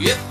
Yep.